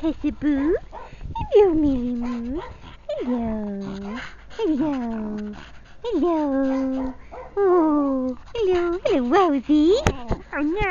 Tessa Boo. Hello, Mary Moo. Hello. Hello. Hello. Oh, hello. Hello, Rosie. Oh, no.